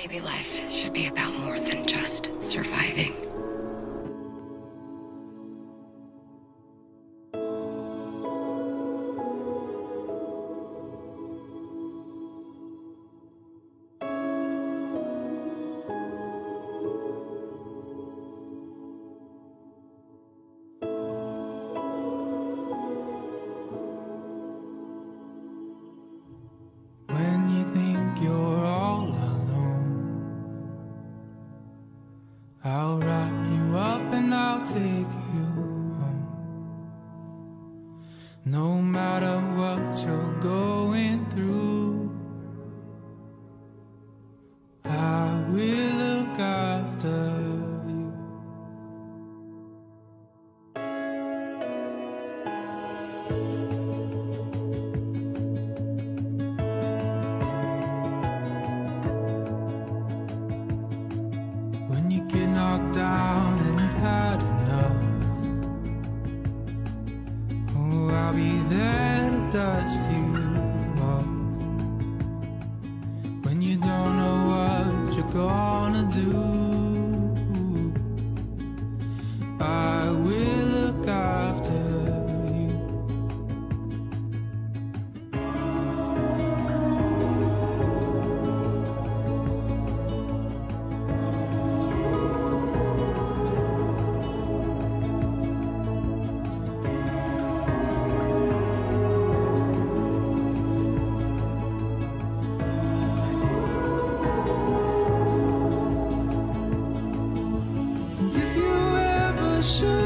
Maybe life should be about more than just surviving. I'll wrap you up and I'll take you home. No matter what you're going through, I will look after you. When gonna do, 是。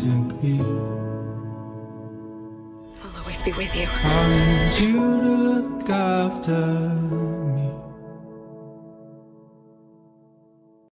To be. I'll always be with you. I need you to look after